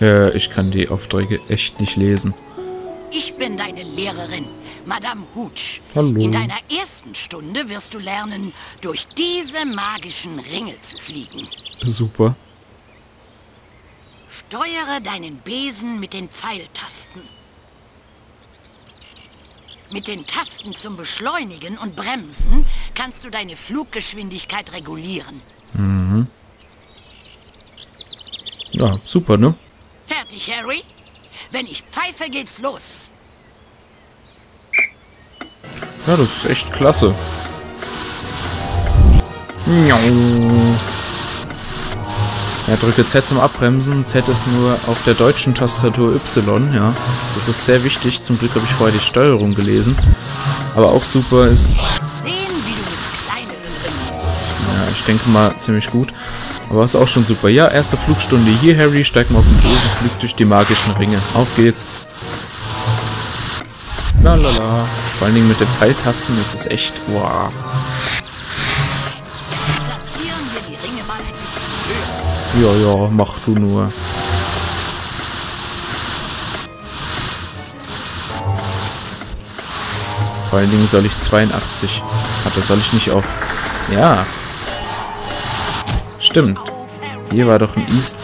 Äh, ich kann die Aufträge echt nicht lesen. Ich bin deine Lehrerin, Madame Hooch. Hallo. In deiner ersten Stunde wirst du lernen, durch diese magischen Ringe zu fliegen. Super. Steuere deinen Besen mit den Pfeiltasten. Mit den Tasten zum Beschleunigen und Bremsen kannst du deine Fluggeschwindigkeit regulieren. Ja, super, ne? Fertig, Harry? Wenn ich pfeife, geht's los. Ja, das ist echt klasse. Ja, drücke Z zum Abbremsen. Z ist nur auf der deutschen Tastatur Y, ja. Das ist sehr wichtig. Zum Glück habe ich vorher die Steuerung gelesen. Aber auch super ist, ja, ich denke mal, ziemlich gut. Aber ist auch schon super. Ja, erste Flugstunde hier, Harry. Steig mal auf den Besen, flieg durch die magischen Ringe. Auf geht's. Lalala. Vor allen Dingen mit den Pfeiltasten ist es echt, wow. Ja, ja, mach du nur. Vor allen Dingen soll ich 82. Ach, das soll ich nicht auf... Ja. Stimmt. Hier war doch ein East...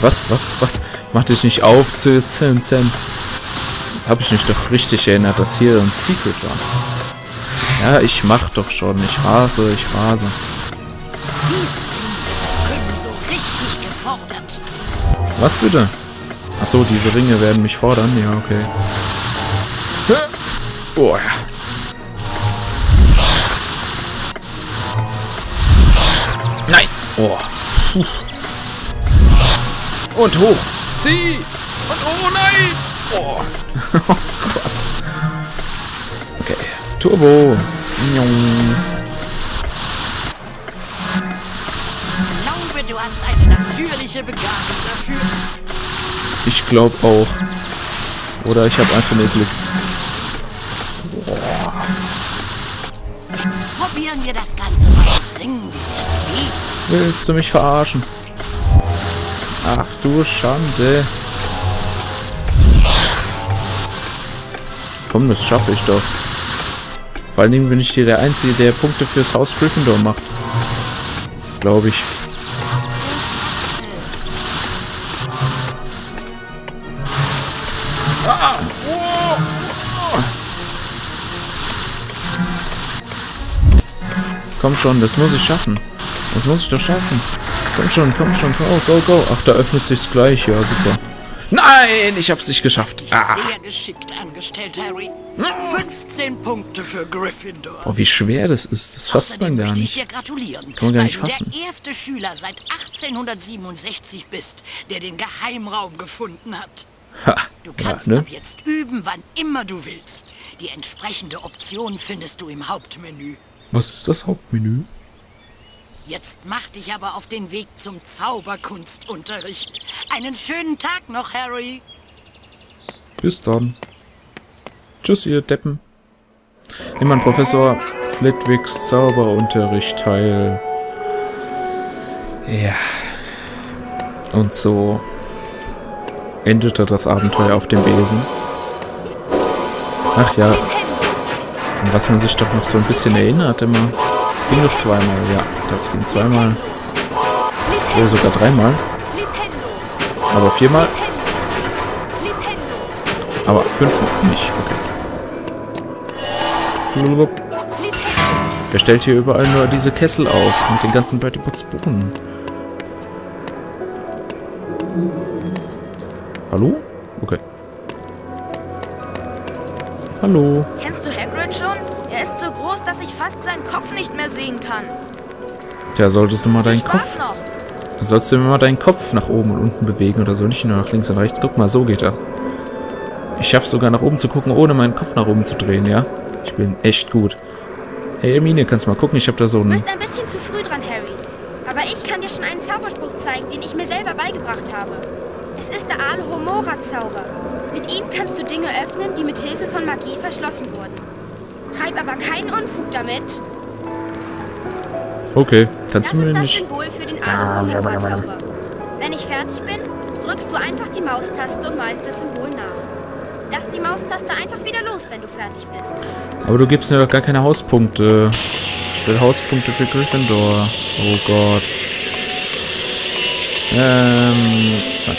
Was, was, was? Mach dich nicht auf, 10, 10, 10. Hab ich mich doch richtig erinnert, dass hier ein Secret war. Ja, ich mach doch schon. Ich rase, ich rase. Was bitte? Ach so, diese Ringe werden mich fordern. Ja, okay. Oh ja. Puh. Und hoch. Zieh! Und oh nein! Oh. oh Gott. Okay. Turbo. Njong. Ich glaube, du hast eine natürliche Begabung dafür. Ich glaube auch. Oder ich habe einfach nur Glück. Jetzt probieren wir das Ganze mal sich bewegen. Willst du mich verarschen? Ach du Schande. Komm, das schaffe ich doch. Vor allen Dingen bin ich hier der Einzige, der Punkte fürs Haus Gryffindor macht. Glaube ich. Komm schon, das muss ich schaffen. Das muss ich doch schaffen. Komm schon, komm schon, go, go, go. Ach, da öffnet sich's gleich. Ja, super. Nein, ich hab's nicht geschafft. Ah. sehr geschickt angestellt, Harry. 15 Punkte für Gryffindor. Oh, wie schwer das ist. Das fasst man gar möchte ich dir nicht. gratulieren, Kann man gar nicht du fassen. der erste Schüler seit 1867 bist, der den Geheimraum gefunden hat. Ha. Du Ja, kannst ne? ab jetzt üben, wann immer du willst. Die entsprechende Option findest du im Hauptmenü. Was ist das Hauptmenü? Jetzt mach dich aber auf den Weg zum Zauberkunstunterricht. Einen schönen Tag noch, Harry. Bis dann. Tschüss, ihr Deppen. Nimm an Professor Flitwigs Zauberunterricht teil. Ja. Und so endete das Abenteuer auf dem Besen. Ach ja. Und was man sich doch noch so ein bisschen erinnert immer. Ging noch zweimal, ja. Das ging zweimal. Oh, sogar dreimal. Aber viermal. Aber fünfmal nicht. Okay. Flulup. Er stellt hier überall nur diese Kessel auf mit den ganzen Bertie Bots Bohnen. Hallo? Okay. Hallo. Kennst du Hagrid dass ich fast seinen Kopf nicht mehr sehen kann. Tja, solltest du mal deinen Kopf... noch. Sollst du mal deinen Kopf nach oben und unten bewegen oder so, nicht nur nach links und rechts. Guck mal, so geht er. Ich schaff's sogar nach oben zu gucken, ohne meinen Kopf nach oben zu drehen, ja? Ich bin echt gut. Hey Hermine, kannst du mal gucken? Ich hab da so Du einen... bist ein bisschen zu früh dran, Harry. Aber ich kann dir schon einen Zauberspruch zeigen, den ich mir selber beigebracht habe. Es ist der Alohomora-Zauber. Mit ihm kannst du Dinge öffnen, die mit Hilfe von Magie verschlossen wurden. Treib aber keinen Unfug damit. Okay, kannst Das du ist mir das nicht... Symbol für den Alohomora-Zauber. Wenn ich fertig bin, drückst du einfach die Maustaste und malst das Symbol nach. Lass die Maustaste einfach wieder los, wenn du fertig bist. Aber du gibst mir doch gar keine Hauspunkte. Ich will Hauspunkte für Gryffindor. Oh Gott. Ähm, zack.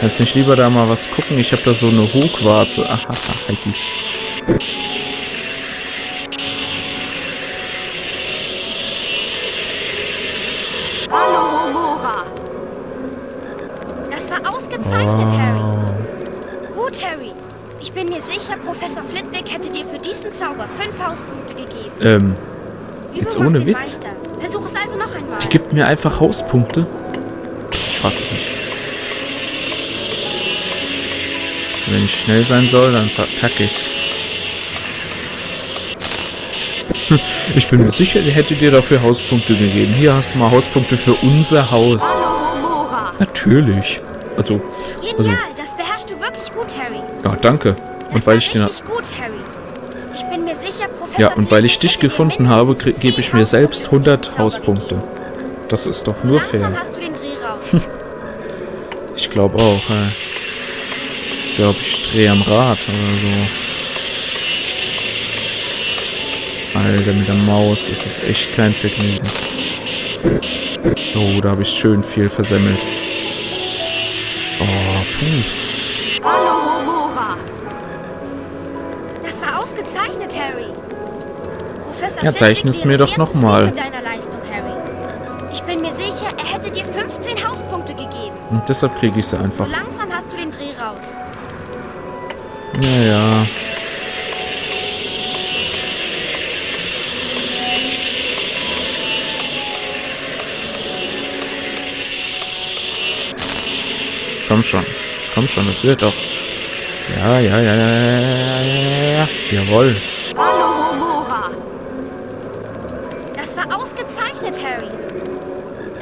Kannst nicht lieber da mal was gucken? Ich habe da so eine Hochwarze. Aha, Ähm, Jetzt ohne Witz? Also die gibt mir einfach Hauspunkte. Ich fasse es nicht. Also wenn ich schnell sein soll, dann verkacke ich's. Ich bin mir sicher, der hätte dir dafür Hauspunkte gegeben. Hier hast du mal Hauspunkte für unser Haus. Natürlich. Also, Genial, also, das beherrschst du wirklich gut, Harry. ja, danke. Und weil ich den, gut, Harry. Ich bin mir sicher, Professor ja, und weil ich dich gefunden habe, gebe ich mir selbst Hauspunkte für 100 diesen Zauber Hauspunkte. Das ist doch nur fair. Ich glaube auch. Ey. Ich glaube, ich drehe am Rad oder so. Alter, mit der Maus ist es echt kein Vergnügen. Oh, da habe ich schön viel versemmelt. Oh, puh. Ja, zeichne es mir doch sehr noch zufrieden mal. mit deiner Leistung, Harry. Ich bin mir sicher, er hätte dir 15 Hauspunkte gegeben. Und deshalb kriege ich sie einfach. So langsam hast du den Dreh raus. Ja, ja. Komm schon. Komm schon, das wird doch. Ja, ja, ja, ja, ja, ja, ja, ja. Jawohl. Hallo, Homora. Das war ausgezeichnet, Harry.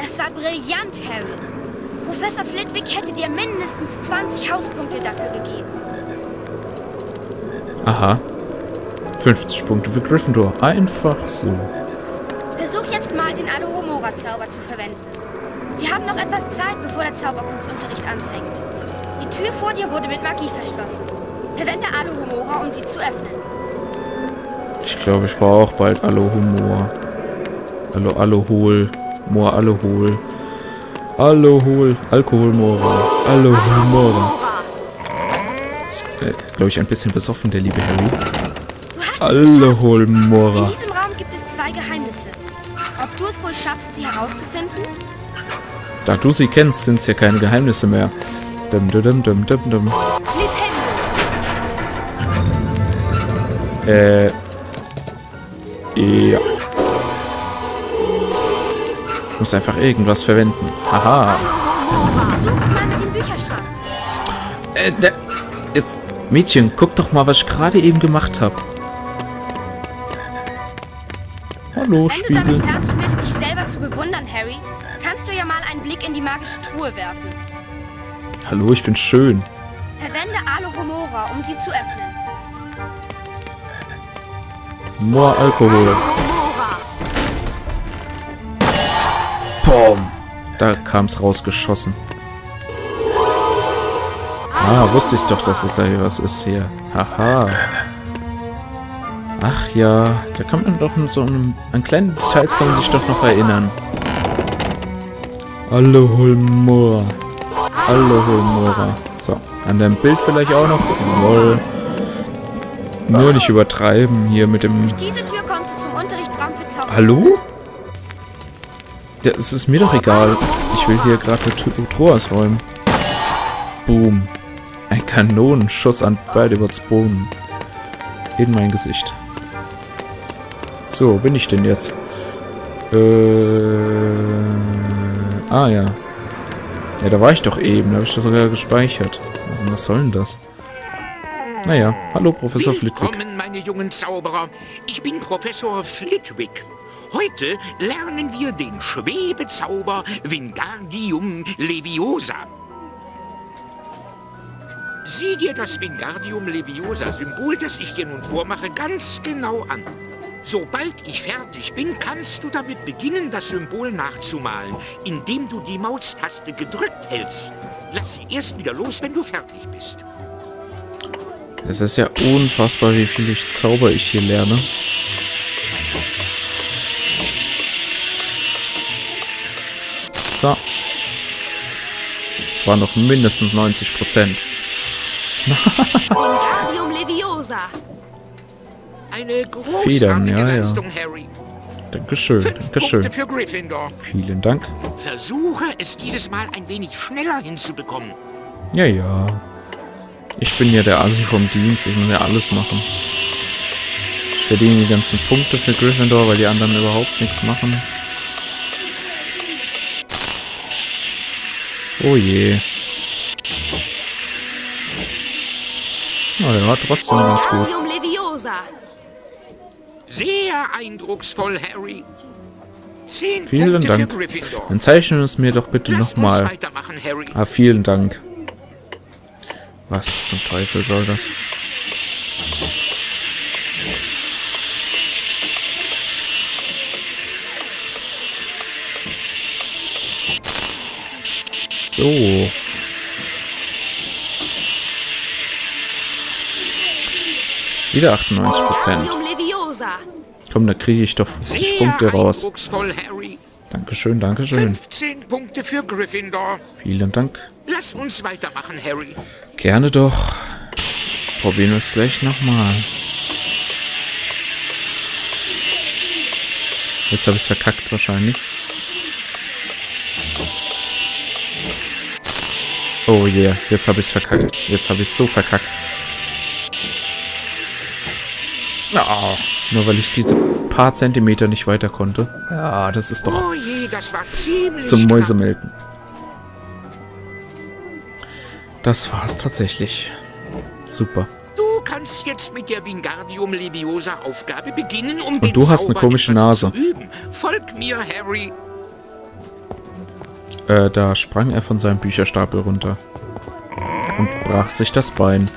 Das war brillant, Harry. Professor Flitwick hätte dir mindestens 20 Hauspunkte dafür gegeben. Aha. 50 Punkte für Gryffindor. Einfach so. Versuch jetzt mal, den Alohomora-Zauber zu verwenden. Wir haben noch etwas Zeit, bevor der Zauberkunstunterricht anfängt. Die Tür vor dir wurde mit Magie verschlossen. Verwende Alohomora, um sie zu öffnen. Ich glaube, ich brauche auch bald Alohomor. Allo, Alohol. Moor, Alohol. Alohol. Alkoholmora. Alohomora. Homora. Ist, äh, glaube ich, ein bisschen besoffen, der liebe Harry. Geschafft. In diesem Raum gibt es zwei Geheimnisse. Ob du es wohl schaffst, sie herauszufinden? Da du sie kennst, sind es ja keine Geheimnisse mehr. Dum, dum, dum, dum, dum. Äh. Ja. Ich muss einfach irgendwas verwenden. Haha. Versuch es mal mit dem Bücherschrank. Äh, da, jetzt. Mädchen, guck doch mal, was ich gerade eben gemacht habe. Hallo, Wenn du Spiegel. damit fertig bist, dich selber zu bewundern, Harry, kannst du ja mal einen Blick in die magische Truhe werfen. Hallo, ich bin schön. Verwende Alohomora, um sie zu öffnen. More Alkohol. Boom. Da kam's rausgeschossen. Ah, wusste ich doch, dass es da hier was ist hier. Haha. Ach ja, da kann man doch mit so einem, an kleinen Details kann man sich doch noch erinnern. Alohomora. Alohomora. So, an dem Bild vielleicht auch noch. Jawohl. Nur nicht übertreiben hier mit dem... Diese Tür kommst du zum Unterrichtsraum für Zauber. Hallo? Ja, es ist mir doch egal. Ich will hier gerade eine Truhe ausräumen. Boom. Ein Kanonenschuss an Birdewoods Boden. In mein Gesicht. So, wo bin ich denn jetzt? Äh. Ah ja. Ja, da war ich doch eben. Da habe ich das sogar gespeichert. Was soll denn das? Naja, hallo Professor Flitwick. Willkommen, meine jungen Zauberer. Ich bin Professor Flitwick. Heute lernen wir den Schwebezauber Wingardium Leviosa. Sieh dir das Wingardium Leviosa-Symbol, das ich dir nun vormache, ganz genau an. Sobald ich fertig bin, kannst du damit beginnen, das Symbol nachzumalen, indem du die Maustaste gedrückt hältst. Lass sie erst wieder los, wenn du fertig bist. Es ist ja unfassbar, wie viel ich Zauber ich hier lerne. So. Es waren noch mindestens 90 Prozent. Federn, ja, ja. Dankeschön, Dankeschön. Vielen Dank. Versuche es dieses Mal ein wenig schneller hinzubekommen. Ja, ja. Ich bin ja der Asi vom Dienst. Ich muss ja alles machen. Ich verdiene die ganzen Punkte für Gryffindor, weil die anderen überhaupt nichts machen. Oh je. Na ja, trotzdem ganz gut. Sehr eindrucksvoll, Harry. Zehn Vielen Punkte Dank. Dann zeichnen es mir doch bitte nochmal. Ah, vielen Dank. Was zum Teufel soll das? So. Wieder 98 Prozent. Komm, da kriege ich doch 50 Sehr Punkte raus. Dankeschön, Dankeschön. 15 Punkte für Gryffindor. Vielen Dank. Lass uns weitermachen, Harry. Gerne doch. Probieren wir es gleich nochmal. Jetzt habe ich es verkackt wahrscheinlich. Oh yeah, jetzt habe ich es verkackt. Jetzt habe ich es so verkackt. Ah, nur weil ich diese paar Zentimeter nicht weiter konnte. Ja, das ist doch Oh je, das zum. Mäusemelken. Das war's tatsächlich. Super. Du kannst jetzt mit der Wingardium Leviosa Aufgabe beginnen, um den du hast eine komische Nase. Folg mir, Harry. Äh, da sprang er von seinem Bücherstapel runter. Und brach sich das Bein.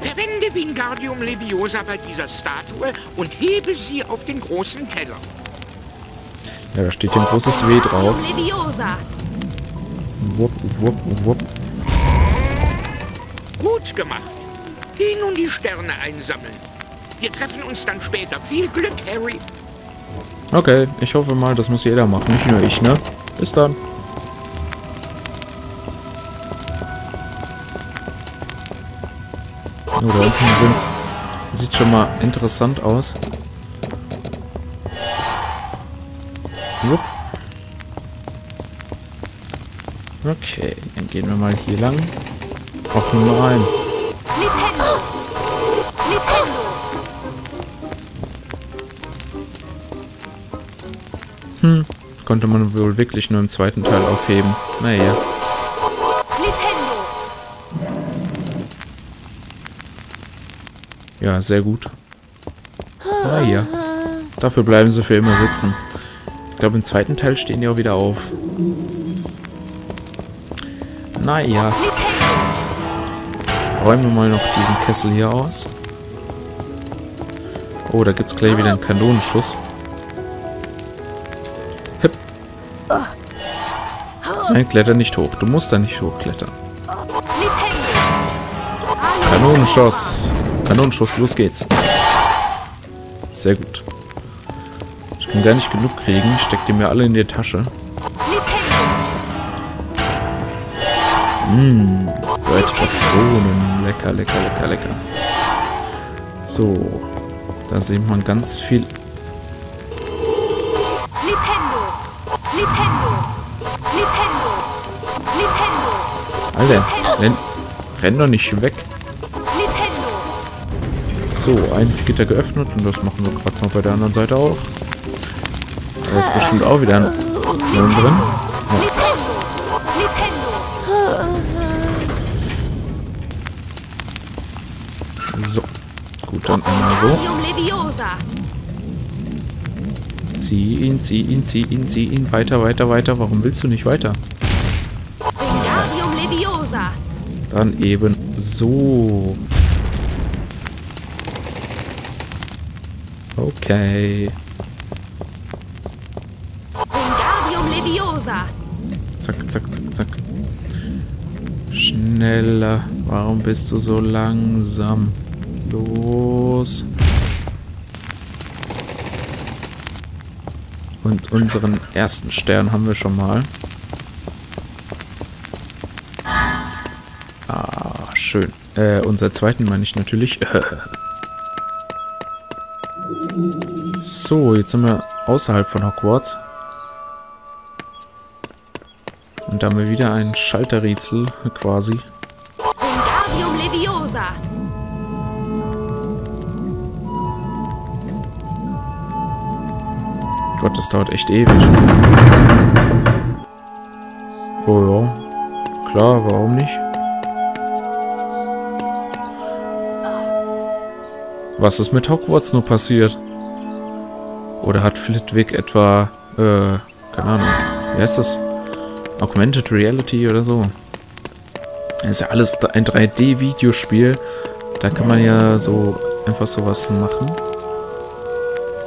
Verwende Wingardium Leviosa bei dieser Statue und hebe sie auf den großen Teller. Ja, da steht hier ein großes W drauf. Leviosa. Wupp, wupp, wupp. Gut gemacht. Geh nun die Sterne einsammeln. Wir treffen uns dann später. Viel Glück, Harry. Okay, ich hoffe mal, das muss jeder machen. Nicht nur ich, ne? Bis dann. Oh, da unten sind's. Sieht schon mal interessant aus. Wupp. Okay, dann gehen wir mal hier lang. Hoffen wir rein. Flipendo. Flipendo. Konnte man wohl wirklich nur im zweiten Teil aufheben. Naja. Ja, sehr gut. Ah ja. Dafür bleiben sie für immer sitzen. Ich glaube, im zweiten Teil stehen die auch wieder auf. Naja. Räumen wir mal noch diesen Kessel hier aus. Oh, da gibt es gleich wieder einen Kanonenschuss. Hip. Nein, kletter nicht hoch. Du musst da nicht hochklettern. Kanonenschuss. Kanonenschuss, los geht's. Sehr gut. Ich kann gar nicht genug kriegen. Ich steck die mir alle in die Tasche. Mmh, Bohnen. Lecker, lecker, lecker, lecker. So. Da sieht man ganz viel. Alter, renn, renn doch nicht weg. So, ein Gitter geöffnet und das machen wir gerade mal bei der anderen Seite auch. Da ist bestimmt auch wieder ein Klon drin. Flipendo. So. Gut, dann einmal so. Zieh ihn, zieh ihn, zieh ihn, zieh ihn. Weiter, weiter, weiter. Warum willst du nicht weiter? Dann eben so. Okay. Wingardium Leviosa. Zack, zack, zack, zack. Schneller. Warum bist du so langsam? Los. Und unseren ersten Stern haben wir schon mal. Ah, schön. Äh, unser zweiten meine ich natürlich. so, jetzt sind wir außerhalb von Hogwarts. Und da haben wir wieder ein Schalterrätsel, quasi. Wingardium Leviosa. Gott, das dauert echt ewig. Oh ja. Klar, warum nicht? Was ist mit Hogwarts nur passiert? Oder hat Flitwick etwa, äh, keine Ahnung, wie heißt das? Augmented Reality oder so? Das ist ja alles ein 3D-Videospiel. Da kann man ja so einfach sowas machen.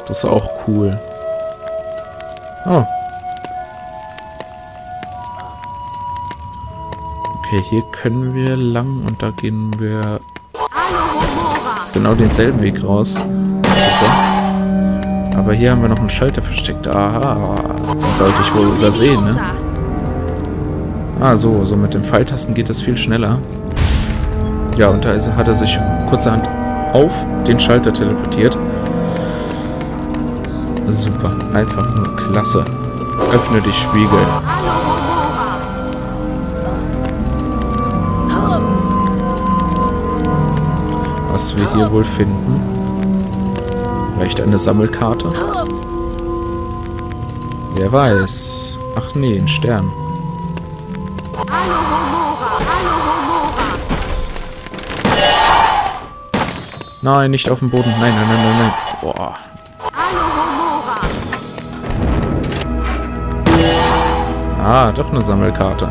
Das ist auch cool. Oh. Okay, hier können wir lang und da gehen wir genau denselben Weg raus. Super. Aber hier haben wir noch einen Schalter versteckt. Aha, den sollte ich wohl übersehen, ne? Ah, so, so mit den Pfeiltasten geht das viel schneller. Ja, und da hat er sich kurzerhand auf den Schalter teleportiert. Super, einfach nur klasse. Öffne die Spiegel. Was wir hier wohl finden. Vielleicht eine Sammelkarte? Wer weiß. Ach nee, ein Stern. Nein, nicht auf dem Boden. Nein, nein, nein, nein, nein. Boah. Ah, doch eine Sammelkarte.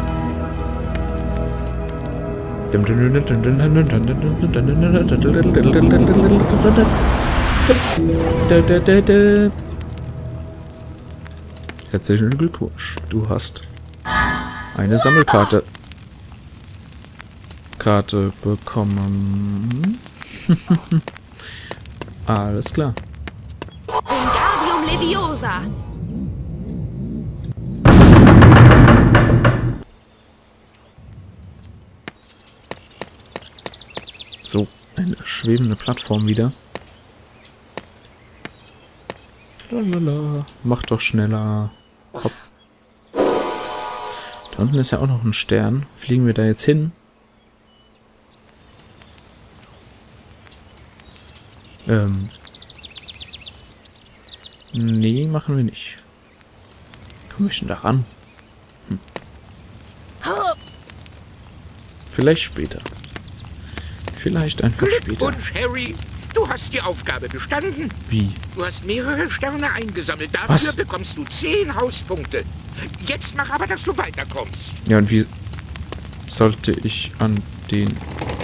Herzlichen Glückwunsch. Du hast eine Sammelkarte Karte bekommen. Alles klar. Wingardium Leviosa. So, eine schwebende Plattform wieder. Lalala. Mach doch schneller. Hopp. Da unten ist ja auch noch ein Stern. Fliegen wir da jetzt hin? Ähm. Nee, machen wir nicht. Komm ich denn da ran? Hm. Vielleicht später. Vielleicht einfach später. Glückwunsch, Harry. Du hast die Aufgabe bestanden. Wie? Du hast mehrere Sterne eingesammelt. Dafür Was? bekommst du zehn Hauspunkte. Jetzt mach aber, dass du weiterkommst. Ja, und wie sollte ich an den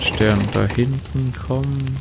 Stern da hinten kommen?